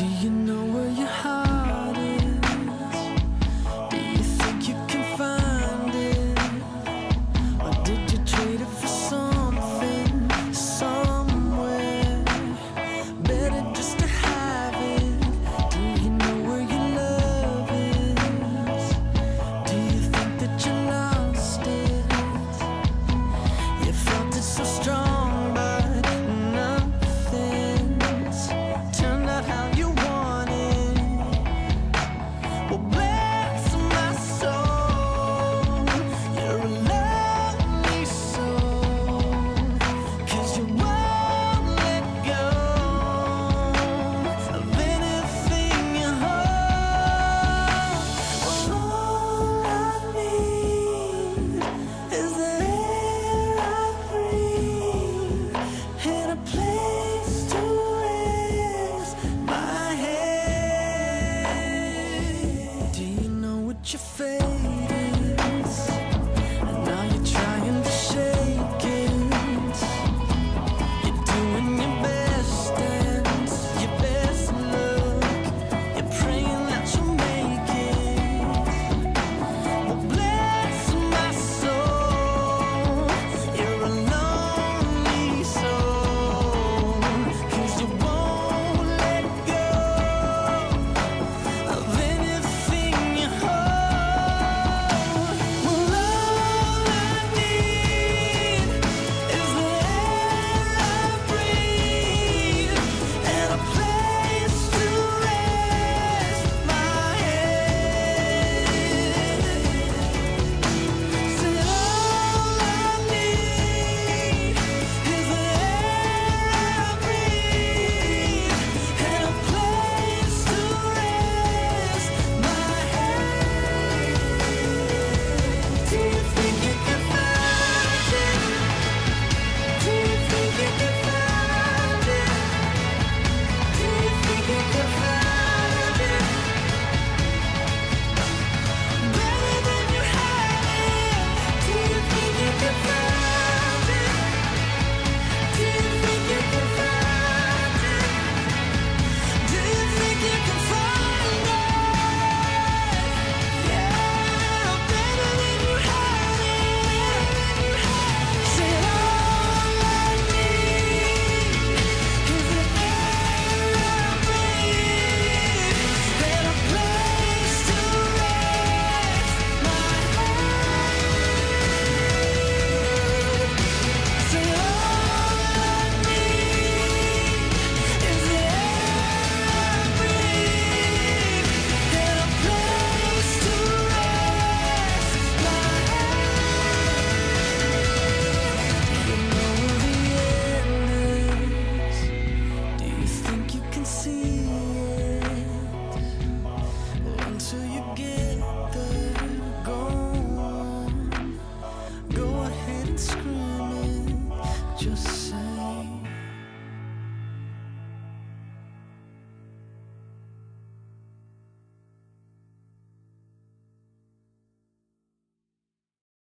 Do you